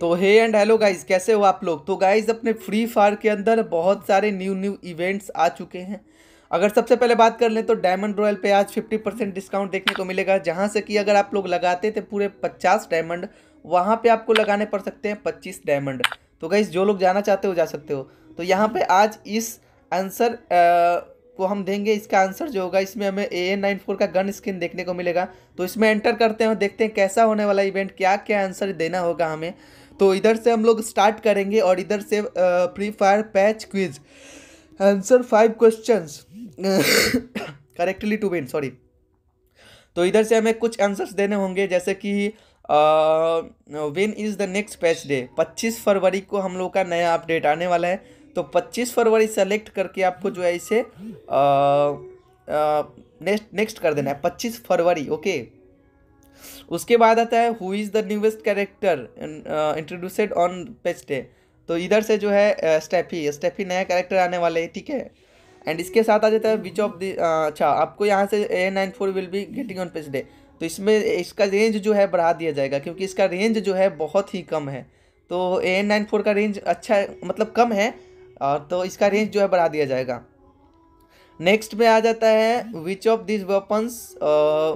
तो हे and hello guys कैसे हो आप लोग? तो गाइस अपने फ्री फायर के अंदर बहुत सारे न्यू न्यू इवेंट्स आ चुके हैं। अगर सबसे पहले बात कर लें तो डायमंड रॉयल पे आज 50 परसेंट डिस्काउंट देखने को मिलेगा, जहाँ से कि अगर आप लोग लगाते थे पूरे 50 डायमंड वहाँ पे आपको लगाने पड़ सकते हैं 25 डायमंड तो गाइज़ जो लोग जाना चाहते हो, जा सकते हो। तो यहाँ पर आज इस आंसर को हम देंगे, इसका आंसर जो होगा, इसमें हमें ए एन नाइन फोर का गन स्किन देखने को मिलेगा। तो इसमें एंटर करते हैं और देखते हैं कैसा होने वाला इवेंट क्या क्या आंसर देना होगा हमें। तो इधर से हम लोग स्टार्ट करेंगे और इधर से Free Fire patch quiz answer five question correctly to win sorry तो इधर से हमें कुछ आंसर्स देने होंगे, जैसे कि when is the next patch day 25 फरवरी को हम लोग का नया अपडेट आने वाला है। तो 25 फरवरी सेलेक्ट करके आपको जो है इसे नेक्स्ट नेक्स्ट कर देना है। 25 फरवरी ओके उसके बाद आता है who is the newest character introduced on day तो इधर से जो है स्टेफी स्टेफी नया कैरेक्टर आने वाले हैं, ठीक है? एंड इसके साथ आ जाता है विच ऑफ़ द अच्छा आपको यहाँ से A nine four will be getting on patch day तो इसमें, इसका रेंज जो है, बढ़ा दिया जाएगा, क्योंकि इसका रेंज जो है, बहुत ही कम है। तो ए नाइन फोर का रेंज अच्छा मतलब कम है, और तो इसका रेंज जो है, बढ़ा दिया जाएगा। नेक्स्ट में आ जाता है which of this weapons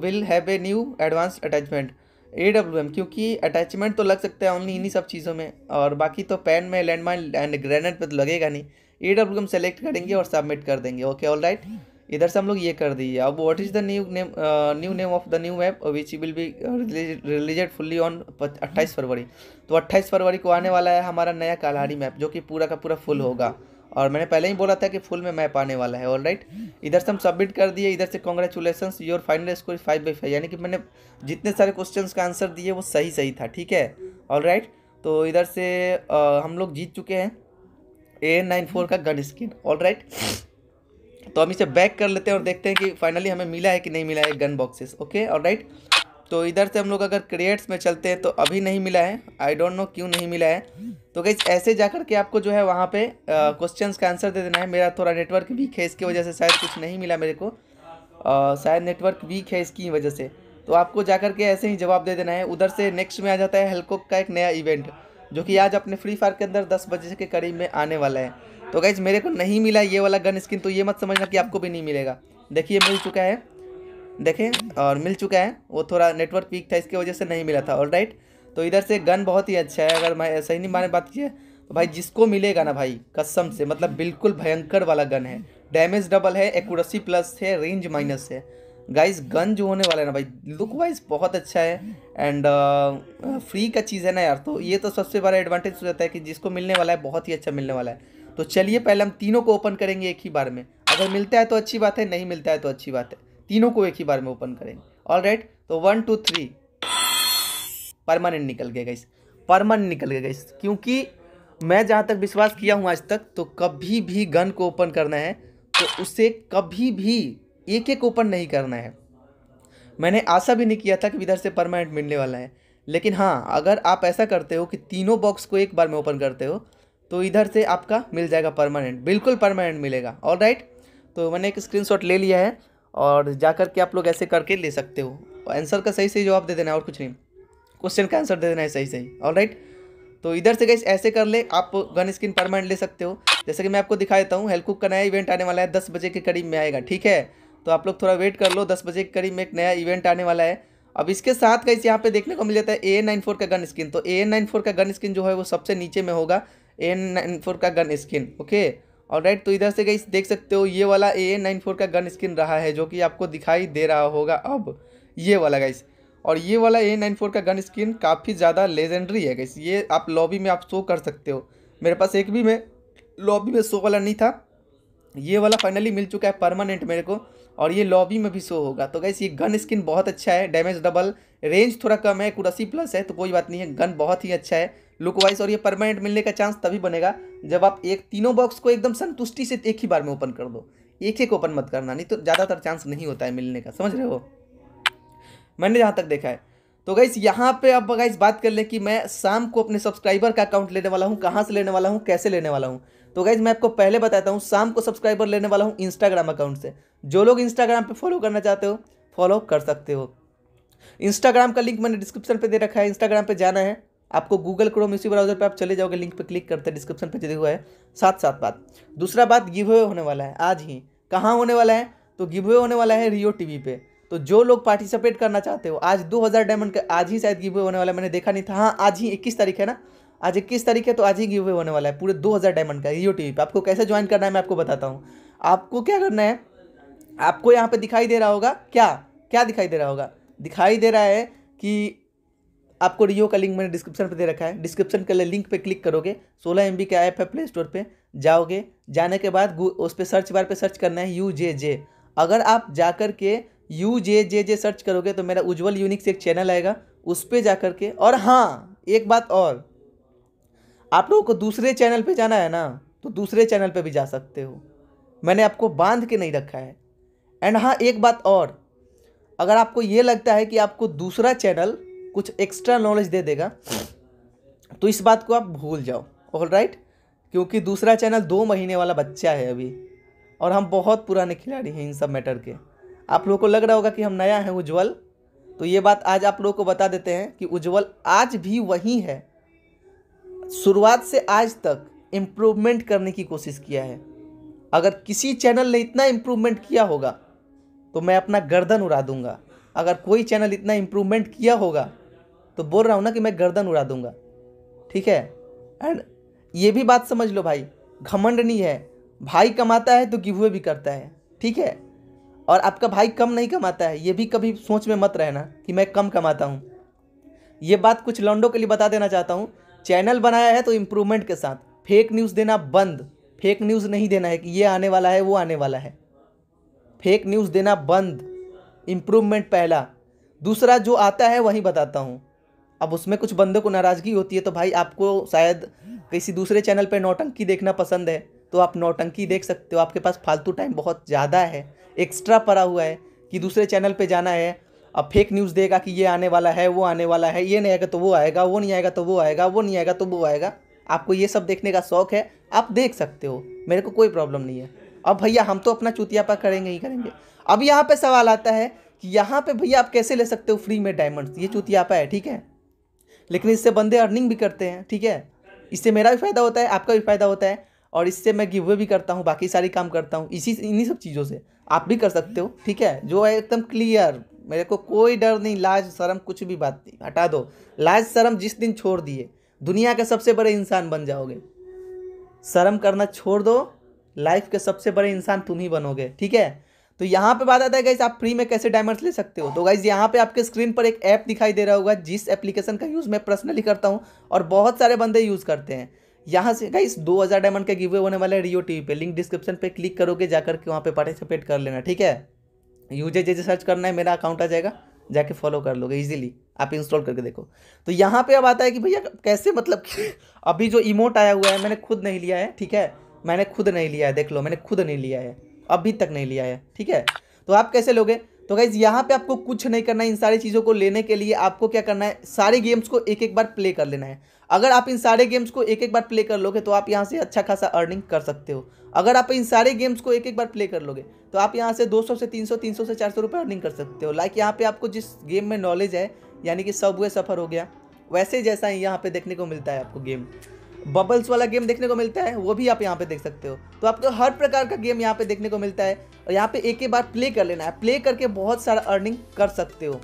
will have a new advance attachment A W M क्योंकि अटैचमेंट तो लग सकता है ओनली इन्हीं सब चीज़ों में, और बाकी तो पैन में लैंड माइन एंड ग्रेनेड पे तो लगेगा नहीं। ए डब्ल्यू एम सेलेक्ट करेंगे और सबमिट कर देंगे ओके ऑल राइट इधर से हम लोग ये कर दिए। अब what is the new name new name of the new app which will be released fully on अट्ठाईस फरवरी? तो अट्ठाईस फरवरी को आने वाला है हमारा नया कालाड़ी मैप जो कि पूरा का पूरा फुल होगा। और मैंने पहले ही बोला था कि फुल में मैप आने वाला है ऑल राइट इधर से हम सबमिट कर दिए इधर से congratulation your final score five by five यानी कि मैंने जितने सारे क्वेश्चन का आंसर दिए वो सही सही था ठीक है? ऑल राइट तो इधर से आ, हम लोग जीत चुके हैं ए नाइन फोर का गन स्किन ऑल राइट तो हम इसे बैक कर लेते हैं और देखते हैं कि फाइनली हमें मिला है कि नहीं मिला है gun boxes okay all right तो इधर से हम लोग अगर क्रिएट्स में चलते हैं तो अभी नहीं मिला है। आई डोंट नो क्यों नहीं मिला है। तो गई ऐसे जा कर के आपको जो है वहाँ पे क्वेश्चंस का आंसर दे देना है। मेरा थोड़ा नेटवर्क वीक है, इसकी वजह से शायद कुछ नहीं मिला मेरे को। शायद नेटवर्क वीक है इसकी वजह से। तो आपको जा कर के ऐसे ही जवाब दे देना है। उधर से नेक्स्ट में आ जाता है हेलकोक का एक नया इवेंट जो कि आज अपने फ्री फायर के अंदर दस बजे के करीब में आने वाला है। तो गाइज़ मेरे को नहीं मिला ये वाला गन स्किन तो ये मत समझना कि आपको भी नहीं मिलेगा। देखिए, मिल चुका है। देखें और मिल चुका है। वो थोड़ा नेटवर्क वीक था इसकी वजह से नहीं मिला था ऑल राइट तो इधर से गन बहुत ही अच्छा है अगर मैं सही नहीं माने बात कीजिए तो भाई जिसको मिलेगा ना भाई कसम से मतलब बिल्कुल भयंकर वाला गन है। डैमेज डबल है एक्यूरेसी प्लस है रेंज माइनस है। गाइस गन जो होने वाला है ना भाई लुक वाइज बहुत अच्छा है एंड फ्री uh, का चीज़ है ना यार तो ये तो सबसे बड़ा एडवांटेज हो जाता है कि जिसको मिलने वाला है बहुत ही अच्छा मिलने वाला है। तो चलिए पहले हम तीनों को ओपन करेंगे एक ही बार में। अगर मिलता है तो अच्छी बात है नहीं मिलता है तो अच्छी बात है। तीनों को एक ही बार में ओपन करेंगे ऑल राइट तो वन टू थ्री परमानेंट निकल गया गाइस परमानेंट निकल गया गाइस क्योंकि मैं जहाँ तक विश्वास किया हूँ आज तक तो कभी भी गन को ओपन करना है तो उसे कभी भी एक एक ओपन नहीं करना है। मैंने आशा भी नहीं किया था कि इधर से परमानेंट मिलने वाला है। लेकिन हाँ अगर आप ऐसा करते हो कि तीनों बॉक्स को एक बार में ओपन करते हो तो इधर से आपका मिल जाएगा परमानेंट बिल्कुल परमानेंट मिलेगा। ऑल राइट तो मैंने एक स्क्रीनशॉट ले लिया है। और जा कर के आप लोग ऐसे करके ले सकते हो। आंसर का सही सही जवाब दे देना है और कुछ नहीं। क्वेश्चन का आंसर दे देना है सही सही। ऑल राइट तो इधर से गई ऐसे कर ले, आप गन स्किन परमानेंट ले सकते हो। जैसे कि मैं आपको दिखा देता हूँ हेल्कुक का नया इवेंट आने वाला है, दस बजे के करीब में आएगा, ठीक है? तो आप लोग थोड़ा वेट कर लो, दस बजे के करीब में एक नया इवेंट आने वाला है। अब इसके साथ कहीं यहाँ पे देखने को मिल जाता है ए नाइन फोर का गन स्किन तो ए नाइन फोर का गन स्किन जो है वो सबसे नीचे में होगा ए नाइन फोर का gun skin okay all right तो इधर से गई देख सकते हो, ये वाला ए नाइन फोर का गन स्किन रहा है, जो कि आपको दिखाई दे रहा होगा अब ये वाला गाइस और ये वाला ए नाइन फोर का गन स्किन काफ़ी ज़्यादा लेजेंडरी है गाइस ये आप लॉबी में आप शो कर सकते हो। मेरे पास एक भी में लॉबी में शो वाला नहीं था। ये वाला फाइनली मिल चुका है परमानेंट मेरे को, और ये लॉबी में भी शो होगा। तो गैस ये गन स्किन बहुत अच्छा है डैमेज डबल रेंज थोड़ा कम है, कुरासी प्लस है तो कोई बात नहीं है गन बहुत ही अच्छा है। लुक वाइज और ये परमानेंट मिलने का चांस तभी बनेगा जब आप एक तीनों बॉक्स को एकदम संतुष्टि से एक ही बार में ओपन कर दो। एक एक ओपन मत करना, नहीं तो ज़्यादातर चांस नहीं होता है मिलने का, समझ रहे हो? मैंने जहाँ तक देखा है। तो गाइस यहाँ पे अब गाइस बात कर लें कि मैं शाम को अपने सब्सक्राइबर का अकाउंट लेने वाला हूँ, कहाँ से लेने वाला हूँ, कैसे लेने वाला हूँ? तो गाइज़ मैं आपको पहले बताता हूँ, शाम को सब्सक्राइबर लेने वाला हूँ इंस्टाग्राम अकाउंट से। जो लोग इंस्टाग्राम पे फॉलो करना चाहते हो फॉलो कर सकते हो। इंस्टाग्राम का लिंक मैंने डिस्क्रिप्शन पे दे रखा है इंस्टाग्राम पे जाना है। आपको गूगल क्रोम इसी ब्राउज़र पे आप चले जाओगे, लिंक पे क्लिक करते हैं डिस्क्रिप्शन पे दिया हुआ है। साथ साथ बात। दूसरा बात गिव होने वाला है। आज ही। कहाँ होने वाला है? तो गिव होने वाला है रियो टीवी पे। तो जो लोग पार्टिसिपेट करना चाहते हो, आज 2000 डायमंड का, आज ही शायद गिव होने वाला है, मैंने देखा नहीं था। हाँ आज ही इक्कीस तारीख है ना? आज इक्कीस तारीख है तो आज ही गिव होने वाला है, पूरे 2000 डायमंड का रियो टीवी पे। आपको कैसे ज्वाइन करना है, मैं आपको बताता हूँ। आपको क्या करना है? आपको यहाँ पे दिखाई दे रहा होगा, क्या? क्या दिखाई दे रहा होगा? दिखाई दे रहा है कि आपको रियो का लिंक मैंने डिस्क्रिप्शन पर दे रखा है। डिस्क्रिप्शन के लिंक पे क्लिक करोगे, सोलह एम का ऐप है प्ले स्टोर पर जाओगे, जाने के बाद उस पर सर्च बार पे सर्च करना है यू जे जे अगर आप जाकर के you J J J search करोगे तो मेरा उज्जवल यूनिक से एक चैनल आएगा, उस पर जा करके और हाँ एक बात और, आप लोगों को दूसरे चैनल पे जाना है ना तो दूसरे चैनल पे भी जा सकते हो। मैंने आपको बाँध के नहीं रखा है। एंड हाँ एक बात और, अगर आपको ये लगता है कि आपको दूसरा चैनल कुछ एक्स्ट्रा नॉलेज दे देगा तो इस बात को आप भूल जाओ ऑल राइट क्योंकि दूसरा चैनल दो महीने वाला बच्चा है अभी, और हम बहुत पुराने खिलाड़ी हैं इन सब मैटर के। आप लोगों को लग रहा होगा कि हम नया हैं उज्जवल तो ये बात आज आप लोगों को बता देते हैं कि उज्जवल आज भी वही है। शुरुआत से आज तक इम्प्रूवमेंट करने की कोशिश किया है। अगर किसी चैनल ने इतना इम्प्रूवमेंट किया होगा तो मैं अपना गर्दन उड़ा दूँगा। अगर कोई चैनल इतना इम्प्रूवमेंट किया होगा तो बोल रहा हूँ ना कि मैं गर्दन उड़ा दूँगा। ठीक है? एंड ये भी बात समझ लो भाई। घमंड नहीं है। भाई कमाता है तो गिवे भी करता है। ठीक है? और आपका भाई कम नहीं कमाता है। ये भी कभी सोच में मत रहना कि मैं कम कमाता हूँ। ये बात कुछ लॉन्डो के लिए बता देना चाहता हूँ। चैनल बनाया है तो इम्प्रूवमेंट के साथ। फेक न्यूज़ देना बंद। फेक न्यूज़ नहीं देना है कि ये आने वाला है, वो आने वाला है। फेक न्यूज़ देना बंद। इम्प्रूवमेंट पहला। दूसरा जो आता है वही बताता हूँ। अब उसमें कुछ बंदों को नाराज़गी होती है तो भाई आपको शायद किसी दूसरे चैनल पर नौटंकी देखना पसंद है। तो आप नौटंकी देख सकते हो। आपके पास फालतू टाइम बहुत ज़्यादा है। एक्स्ट्रा पड़ा हुआ है कि दूसरे चैनल पे जाना है। अब फेक न्यूज़ देगा कि ये आने वाला है, वो आने वाला है, ये नहीं आएगा तो वो आएगा, वो नहीं आएगा तो वो आएगा, वो नहीं आएगा तो वो आएगा। आपको ये सब देखने का शौक है। आप देख सकते हो। मेरे को कोई प्रॉब्लम नहीं है। अब भैया हम तो अपना चुतियापा करेंगे ही करेंगे। अब यहाँ पे सवाल आता है कि यहाँ पे भैया आप कैसे ले सकते हो फ्री में डायमंड्स ये चुतियापा है, ठीक है? लेकिन इससे बंदे अर्निंग भी करते हैं, ठीक है? इससे मेरा भी फ़ायदा होता है, आपका भी फ़ायदा होता है, और इससे मैं गिवे भी करता हूँ, बाकी सारी काम करता हूँ, इसी इन्हीं सब चीज़ों से। आप भी कर सकते हो, ठीक है? जो है एकदम क्लियर मेरे को कोई डर नहीं, लाज, शर्म, कुछ भी बात नहीं, हटा दो। लाज, शर्म जिस दिन छोड़ दिए, दुनिया के सबसे बड़े इंसान बन जाओगे। शर्म करना छोड़ दो, लाइफ के सबसे बड़े इंसान तुम ही बनोगे, ठीक है? तो यहाँ पे बात आता है गाइज़ आप फ्री में कैसे डायमंड्स ले सकते हो? तो गाइज़ यहाँ पे आपके स्क्रीन पर एक ऐप दिखाई दे रहा होगा, जिस एप्लीकेशन का यूज़ मैं पर्सनली करता हूँ और बहुत सारे बंदे यूज़ करते हैं। यहाँ से गाइस 2000 डायमंड का गिवे होने वाला है रियो टीवी पे। लिंक डिस्क्रिप्शन पे क्लिक करोगे, जाकर के वहाँ पे पार्टिसिपेट कर लेना, ठीक है? यूजे जे सर्च करना है, मेरा अकाउंट आ जाएगा, जाके फॉलो कर लोगे इजीली आप इंस्टॉल करके देखो। तो यहाँ पे अब आता है कि भैया, कैसे मतलब अभी जो इमोट आया हुआ है, मैंने खुद नहीं लिया है, ठीक है? मैंने खुद नहीं लिया है, देख लो, मैंने खुद नहीं लिया है। अभी तक नहीं लिया है, ठीक है? तो आप कैसे लोगे? तो गाइज़ यहाँ पे आपको कुछ नहीं करना है, इन सारी चीज़ों को लेने के लिए आपको क्या करना है? सारे गेम्स को एक एक बार प्ले कर लेना है। अगर आप इन सारे गेम्स को एक एक बार प्ले कर लोगे तो आप यहाँ से अच्छा खासा अर्निंग कर सकते हो। अगर आप इन सारे गेम्स को एक एक बार प्ले कर लोगे तो आप यहाँ से 200 से 300 300 से 400 रुपये अर्निंग कर सकते हो। लाइक यहाँ पे आपको जिस गेम में नॉलेज है, यानी कि सब सफ़र हो गया, वैसे जैसा यहाँ पे देखने को मिलता है आपको गेम बबल्स वाला गेम देखने को मिलता है, वो भी आप यहाँ पे देख सकते हो। तो आपको हर प्रकार का गेम यहाँ पे देखने को मिलता है। और यहाँ पे एक एक बार प्ले कर लेना है। प्ले करके बहुत सारा अर्निंग कर सकते हो।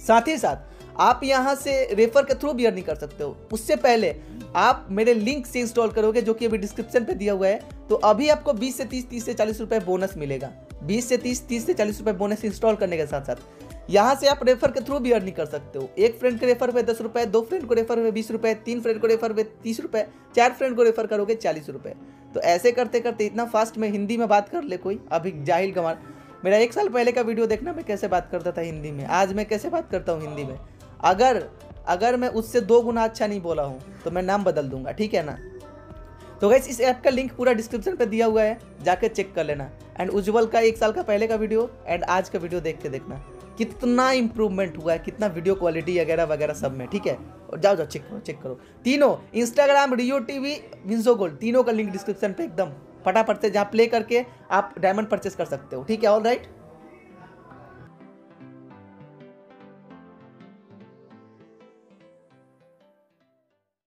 साथ ही साथ, आप यहाँ से रेफर के थ्रू भी अर्निंग कर सकते हो। उससे पहले आप मेरे लिंक से इंस्टॉल करोगे, जो कि अभी डिस्क्रिप्शन पे दिया हुआ है तो अभी आपको 20 से 30 30 से 40 रुपए बोनस मिलेगा। 20 से 30 30 से 40 रुपए बोनस इंस्टॉल करने के साथ साथ। यहाँ से आप रेफर के थ्रू भी अर्निंग कर सकते हो। एक फ्रेंड के रेफर पे दस रुपए, दो फ्रेंड को रेफर पे बीस रुपए, तीन फ्रेंड को रेफर पे तीस रुपए, चार फ्रेंड को रेफर करोगे चालीस रुपए। तो ऐसे करते करते इतना फास्ट में हिंदी में बात कर ले कोई, अभी जाहिल गंवार मेरा एक साल पहले का वीडियो देखना मैं कैसे बात करता था हिंदी में। आज मैं कैसे बात करता हूँ हिंदी में? अगर अगर मैं उससे दो गुना अच्छा नहीं बोला हूँ तो मैं नाम बदल दूँगा, ठीक है ना? तो गैस इस ऐप का लिंक पूरा डिस्क्रिप्शन पे दिया हुआ है, जाके चेक कर लेना। एंड उज्जवल का एक साल का पहले का वीडियो एंड आज का वीडियो देख के देखना। कितना इंप्रूवमेंट हुआ है, कितना वीडियो क्वालिटी वगैरह वगैरह सब में, ठीक है? और जाओ जाओ चेक करो चेक करो। तीनों Instagram Rio TV Winzo gold तीनों का लिंक डिस्क्रिप्शन पे एकदम फटाफट से जहाँ प्ले करके आप डायमंड परचेस कर सकते हो, ठीक है? All right